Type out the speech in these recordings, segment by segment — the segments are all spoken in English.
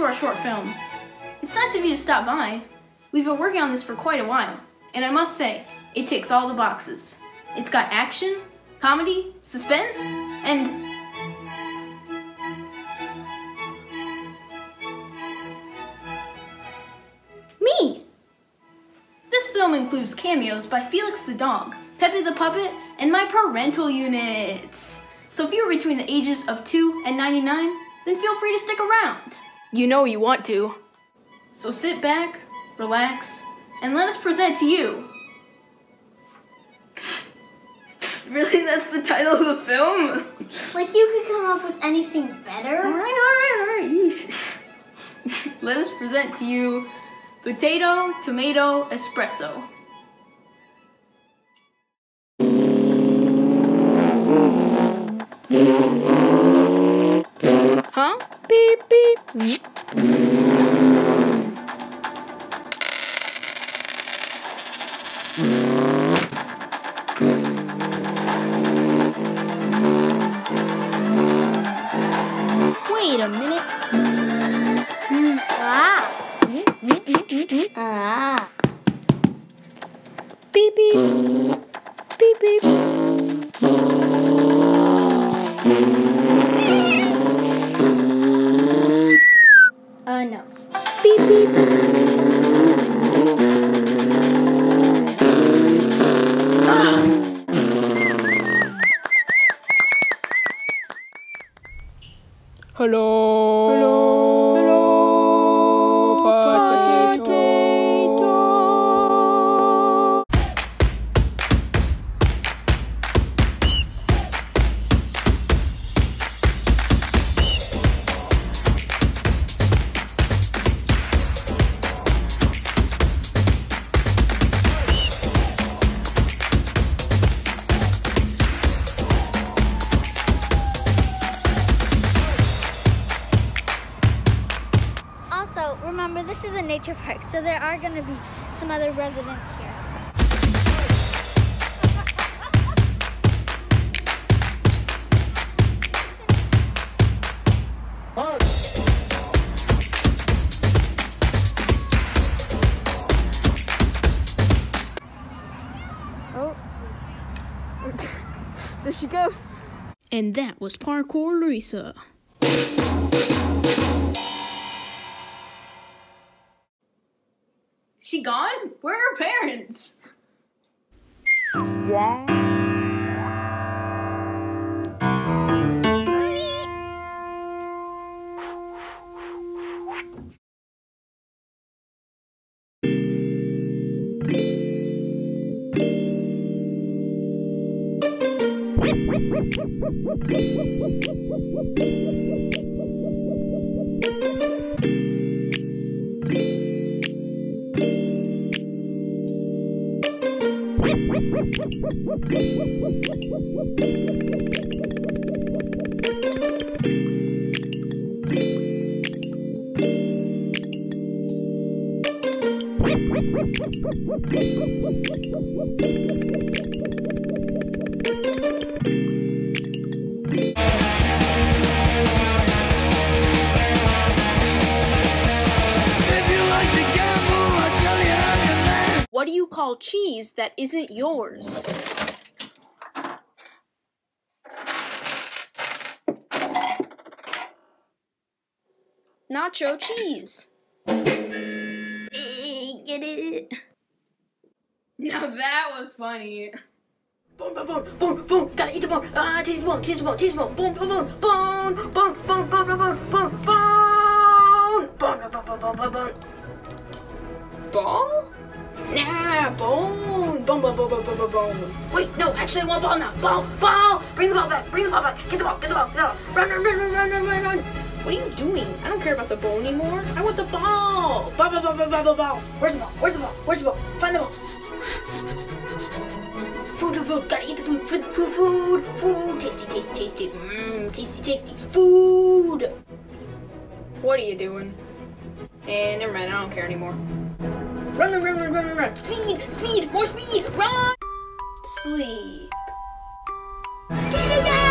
to our short film. It's nice of you to stop by. We've been working on this for quite a while, and I must say, it ticks all the boxes. It's got action, comedy, suspense, and me! This film includes cameos by Felix the dog, Pepe the puppet, and my parental units. So if you're between the ages of 2 and 99, then feel free to stick around. You know you want to. So sit back, relax, and let us present to you. really, that's the title of the film? Like you could come up with anything better? Alright, alright, alright. let us present to you Potato, Tomato, Espresso. 어? 삐삐. Hello. Nature park, so there are going to be some other residents here. Oh. there she goes. And that was Parkour Lisa. She gone? Where are her parents? What Thank you. Cheese that isn't yours? Nacho cheese. Get it? Now that was funny. Bone, bone, bone, bone, bone. Gotta eat the bone. Ah, taste the bone, taste the bone, taste the bone. Bone, bone, bone, bone, bone, bone, bone, bone, bone, bone, bone, bone, bone, bone, bone, bone, bone. Ball? Nah, bone. Bone, bone, bone, bone, bone, bone, bone. Wait, no, actually, I want ball now. Ball, ball. Bring the ball back. Bring the ball back. Get the ball. Get the ball. Get the ball. Run, run, run, run, run, run, run, run. What are you doing? I don't care about the bone anymore. I want the ball. Ball, ball, ball, ball, ball, ball, ball. Where's the ball? Where's the ball? Where's the ball? Find the ball. Food, food, food. Gotta eat the food. Food, food, food, food. Tasty, tasty, tasty. Mmm, tasty, tasty. Food. What are you doing? Eh, never mind. I don't care anymore. Run, run, run, run, run, run. Speed, speed, more speed. Run. Sleep. Speed again.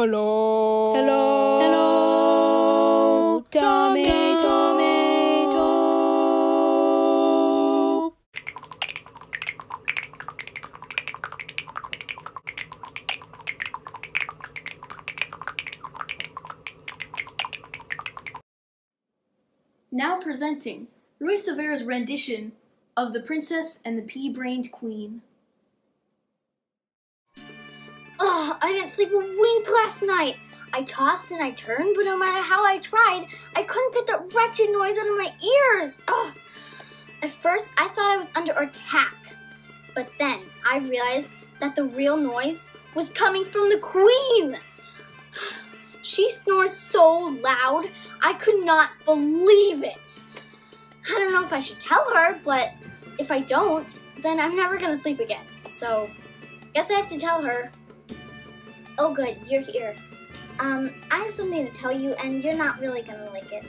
Hello. Hello. Hello. Tomato. Tomato. Now presenting Luisa Vera's rendition of The Princess and the Pea-Brained Queen. Didn't sleep a wink last night. I tossed and I turned, but no matter how I tried, I couldn't get that wretched noise out of my ears. Oh. At first, I thought I was under attack. But then I realized that the real noise was coming from the queen. She snores so loud, I could not believe it. I don't know if I should tell her, but if I don't, then I'm never gonna sleep again. So, guess I have to tell her. Oh, good, you're here. Um, I have something to tell you, and you're not really gonna like it.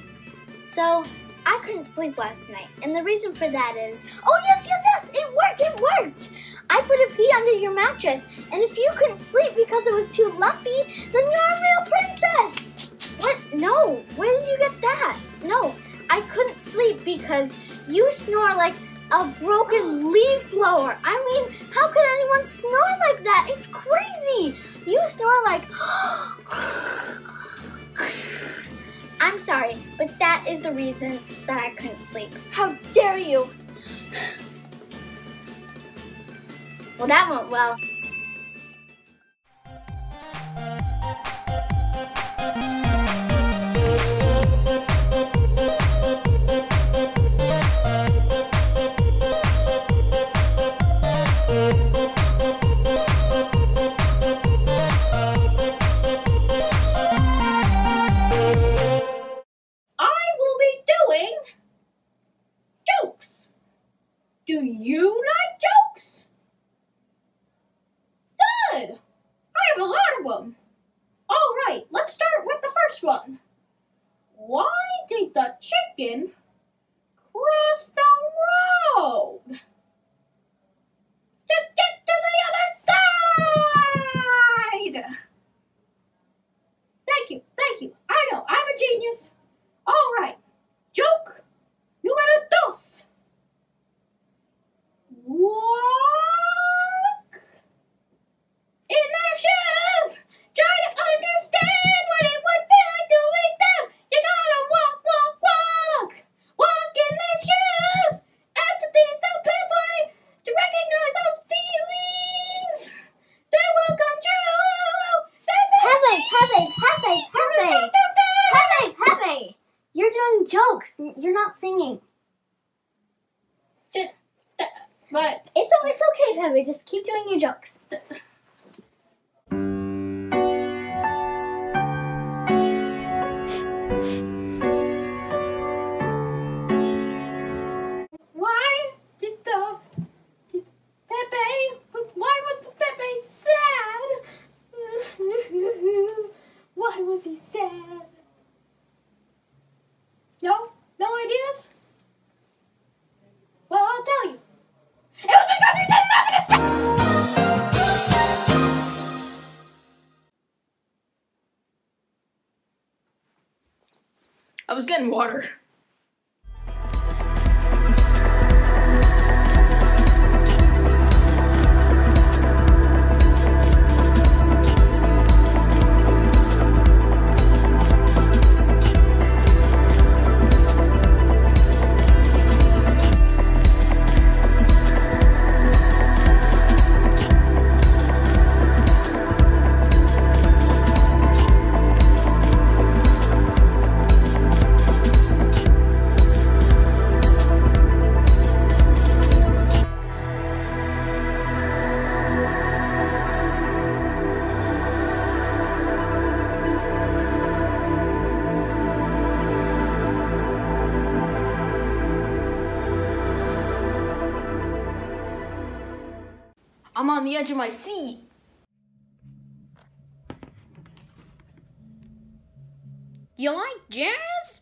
So, I couldn't sleep last night, and the reason for that is. Oh, yes, yes, yes! It worked, it worked! I put a pea under your mattress, and if you couldn't sleep because it was too lumpy, then you're a real princess! What? No, where did you get that? No, I couldn't sleep because you snore like a broken leaf blower. I mean, how could anyone snore like that? It's crazy! You snore like. I'm sorry, but that is the reason that I couldn't sleep. How dare you! Well, that went well. Why did the chicken cross the road? To get to the other side. Thank you, thank you. I know, I'm a genius. All right. Joke número dos. Walk Just keep doing your jokes. Was getting water. I'm on the edge of my seat. You like jazz?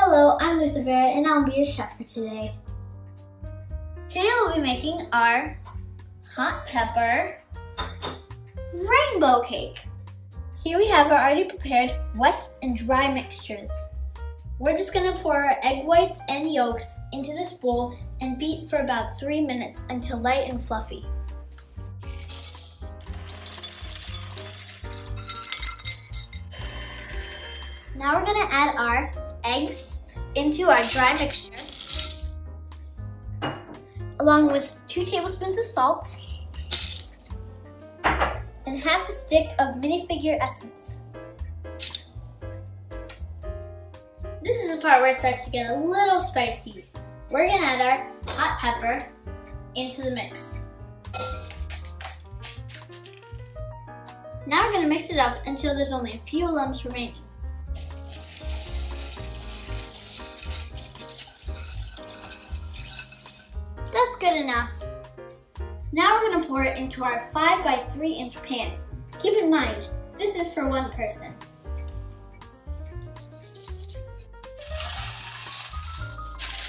I'm Lucifer and I'll be a chef for today. Today we'll be making our hot pepper rainbow cake. Here we have our already prepared wet and dry mixtures. We're just gonna pour our egg whites and yolks into this bowl and beat for about three minutes until light and fluffy. Now we're gonna add our eggs into our dry mixture, along with two tablespoons of salt and half a stick of minifigure essence. This is the part where it starts to get a little spicy. We're gonna add our hot pepper into the mix. Now we're gonna mix it up until there's only a few lumps remaining. Enough. Now we're gonna pour it into our 5 by 3 inch pan. Keep in mind, this is for one person.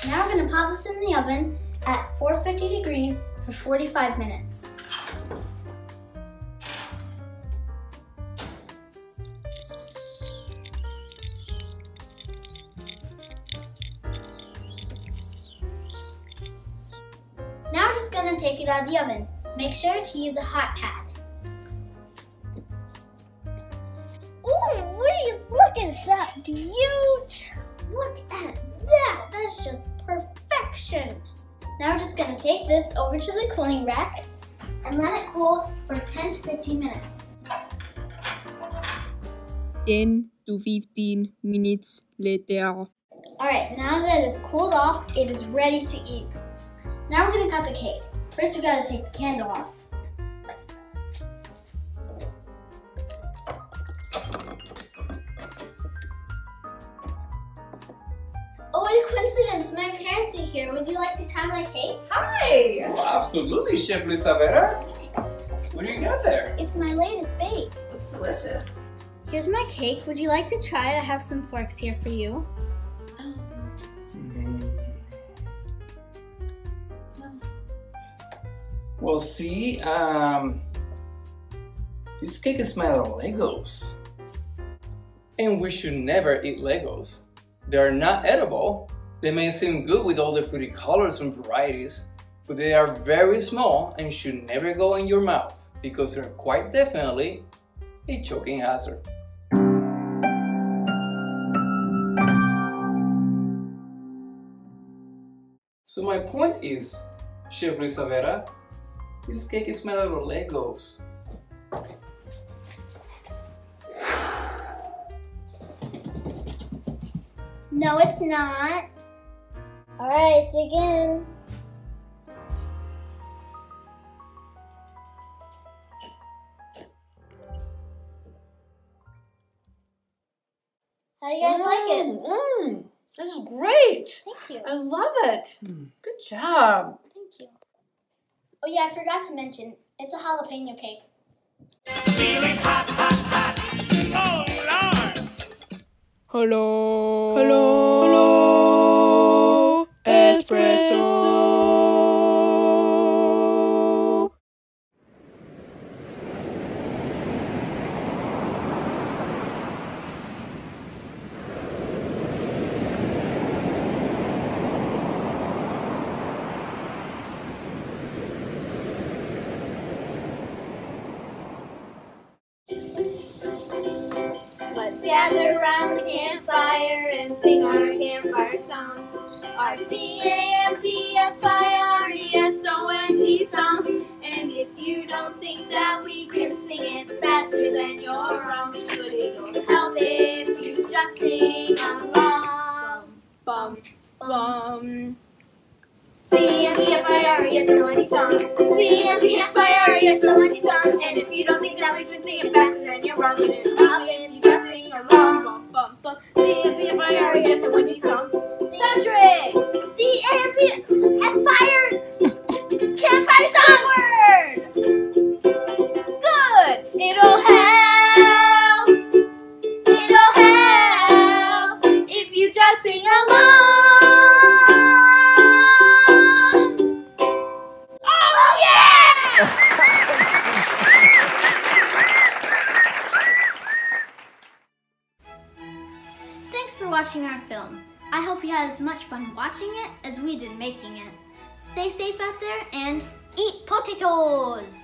Now we're gonna pop this in the oven at 450 degrees for 45 minutes. Sure to use a hot pad. Ooh, look at that beaut! Look at that, that's just perfection. Now we're just gonna take this over to the cooling rack and let it cool for 10 to 15 minutes. 10 to 15 minutes later. Alright, now that it's cooled off, it is ready to eat. Now we're gonna cut the cake. First we gotta take the candle off. Oh, what a coincidence! My parents are here. Would you like to try my cake? Hi! Well, absolutely, Chef Luisa Vera. What do you got there? It's my latest bake. It's delicious. Here's my cake. Would you like to try it? I have some forks here for you. Well, see, um, this cake made of Legos. And we should never eat Legos. They are not edible. They may seem good with all the pretty colors and varieties, but they are very small and should never go in your mouth because they're quite definitely a choking hazard. So my point is, Chef Luisa Vera, this cake is made out of Legos. No, it's not. All right, dig in. How do you guys like it? Mm, this is great. Thank you. I love it. Mm. Good job. Thank you. Oh yeah, I forgot to mention, it's a jalapeno cake. Hello. Hello. Hello. Espresso. Let's gather around the campfire and sing our campfire song. Our C A M P F I R E S O N G song. And if you don't think that we can sing it faster than you're wrong, but it'll help if you just sing along. Bum, bum. C M P F I R E S O N G song. C M P F I R E S O N G song. And if you don't think that we can sing it faster than you're wrong, but it'll sing along. Bum, bum, bum. C and P fire against a windy song. Patrick! C and P fire campfire song word! Good! It'll help! It'll help if you just sing along! Oh yeah! Watching our film. I hope you had as much fun watching it as we did making it. Stay safe out there and eat potatoes!